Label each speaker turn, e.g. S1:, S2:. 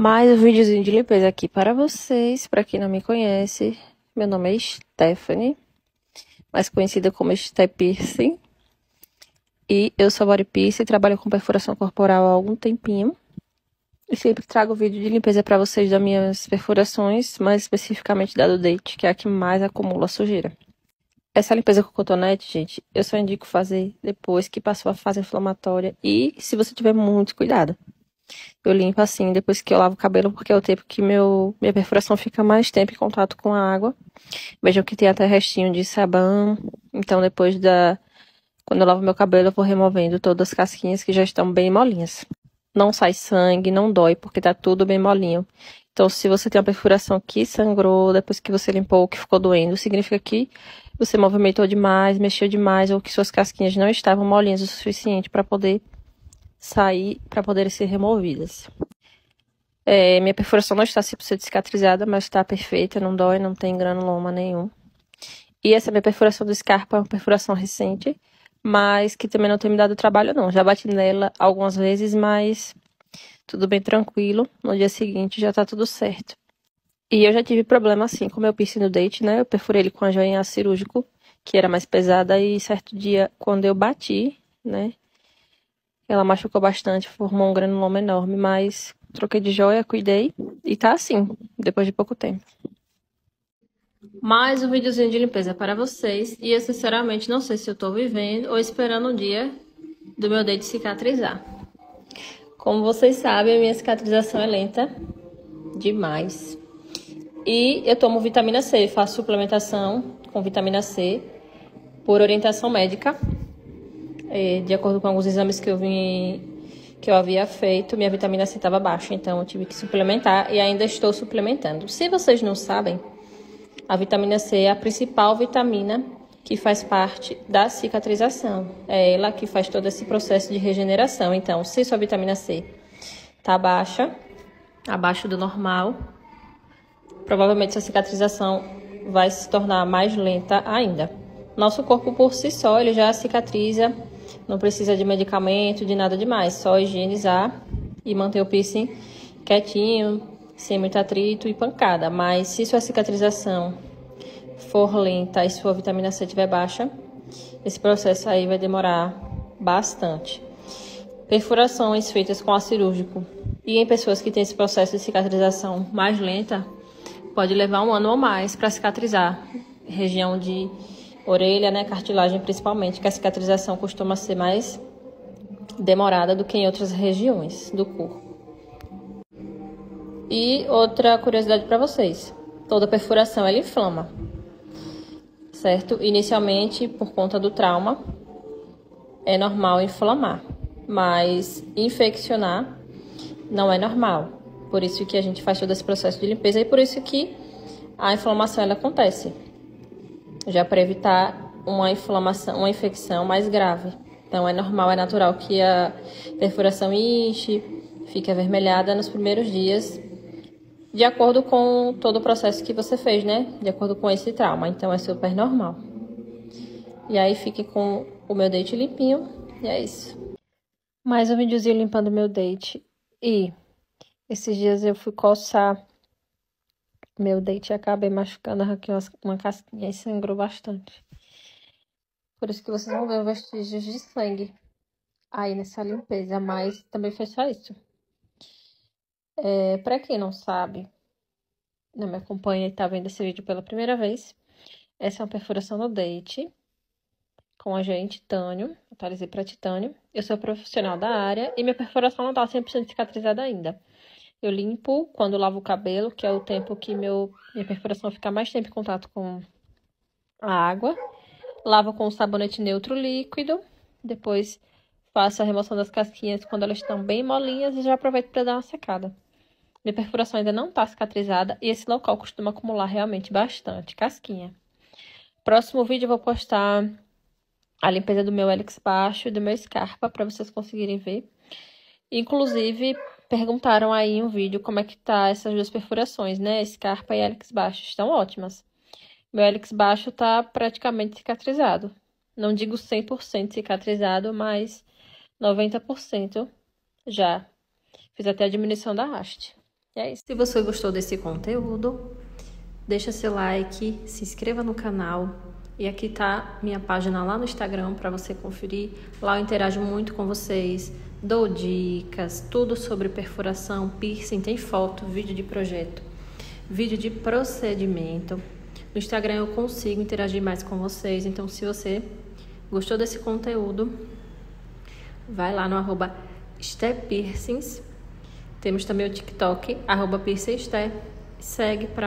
S1: Mais um videozinho de limpeza aqui para vocês. Para quem não me conhece, meu nome é Stephanie, mais conhecida como Ste Piercing. E eu sou body piercing e trabalho com perfuração corporal há algum tempinho. E sempre trago vídeo de limpeza para vocês das minhas perfurações, mais especificamente da do date, que é a que mais acumula sujeira. Essa limpeza com cotonete, gente, eu só indico fazer depois que passou a fase inflamatória e se você tiver muito cuidado. Eu limpo assim depois que eu lavo o cabelo, porque é o tempo que meu, minha perfuração fica mais tempo em contato com a água. Vejam que tem até restinho de sabão. Então, depois da. Quando eu lavo meu cabelo, eu vou removendo todas as casquinhas que já estão bem molinhas. Não sai sangue, não dói, porque tá tudo bem molinho. Então, se você tem uma perfuração que sangrou depois que você limpou, que ficou doendo, significa que você movimentou demais, mexeu demais, ou que suas casquinhas não estavam molinhas o suficiente para poder sair para poderem ser removidas. É, minha perfuração não está 100% cicatrizada, mas está perfeita, não dói, não tem granuloma nenhum. E essa minha perfuração do escarpa é uma perfuração recente, mas que também não tem me dado trabalho não. Já bati nela algumas vezes, mas tudo bem tranquilo. No dia seguinte já tá tudo certo. E eu já tive problema assim com meu piercing no date, né? Eu perfurei ele com a joinha cirúrgico, que era mais pesada, e certo dia, quando eu bati, né? Ela machucou bastante, formou um granuloma enorme, mas troquei de joia, cuidei e tá assim, depois de pouco tempo. Mais um videozinho de limpeza para vocês e eu sinceramente não sei se eu tô vivendo ou esperando um dia do meu dedo cicatrizar. Como vocês sabem, a minha cicatrização é lenta demais. E eu tomo vitamina C, faço suplementação com vitamina C por orientação médica de acordo com alguns exames que eu vim que eu havia feito, minha vitamina C estava baixa, então eu tive que suplementar e ainda estou suplementando. Se vocês não sabem, a vitamina C é a principal vitamina que faz parte da cicatrização. É ela que faz todo esse processo de regeneração. Então, se sua vitamina C está baixa, abaixo do normal, provavelmente sua cicatrização vai se tornar mais lenta ainda. Nosso corpo por si só, ele já cicatriza não precisa de medicamento, de nada demais, só higienizar e manter o piercing quietinho, sem muito atrito e pancada. Mas se sua cicatrização for lenta e sua vitamina C estiver baixa, esse processo aí vai demorar bastante. Perfurações feitas com ácido cirúrgico e em pessoas que têm esse processo de cicatrização mais lenta, pode levar um ano ou mais para cicatrizar. Região de orelha, né, cartilagem principalmente, que a cicatrização costuma ser mais demorada do que em outras regiões do corpo. E outra curiosidade para vocês: toda perfuração ela inflama, certo? Inicialmente, por conta do trauma, é normal inflamar, mas infeccionar não é normal. Por isso que a gente faz todo esse processo de limpeza e por isso que a inflamação ela acontece já para evitar uma inflamação, uma infecção mais grave. Então é normal, é natural que a perfuração inche, fique avermelhada nos primeiros dias, de acordo com todo o processo que você fez, né? De acordo com esse trauma. Então é super normal. E aí fique com o meu dente limpinho. E é isso. Mais um videozinho limpando meu dente. E esses dias eu fui coçar meu dente acabei machucando aqui uma casquinha e sangrou bastante. Por isso que vocês vão ver vestígios de sangue aí nessa limpeza, mas também foi só isso. É, pra quem não sabe, não me acompanha e tá vendo esse vídeo pela primeira vez, essa é uma perfuração no dente com agente titânio, atualizei para titânio. Eu sou profissional da área e minha perfuração não tá 100% cicatrizada ainda. Eu limpo quando lavo o cabelo, que é o tempo que meu, minha perfuração fica mais tempo em contato com a água. Lavo com sabonete neutro líquido. Depois faço a remoção das casquinhas quando elas estão bem molinhas e já aproveito para dar uma secada. Minha perfuração ainda não está cicatrizada e esse local costuma acumular realmente bastante casquinha. Próximo vídeo eu vou postar a limpeza do meu hélix baixo e do meu escarpa para vocês conseguirem ver. Inclusive, perguntaram aí em um vídeo como é que tá essas duas perfurações, né? Scarpa e hélix baixo. Estão ótimas. Meu hélix baixo tá praticamente cicatrizado. Não digo 100% cicatrizado, mas 90% já. Fiz até a diminuição da haste. E é isso. Se você gostou desse conteúdo, deixa seu like, se inscreva no canal. E aqui tá minha página lá no Instagram para você conferir. Lá eu interajo muito com vocês, dou dicas, tudo sobre perfuração, piercing, tem foto, vídeo de projeto, vídeo de procedimento. No Instagram eu consigo interagir mais com vocês, então se você gostou desse conteúdo, vai lá no arroba. Temos também o TikTok, arroba Segue para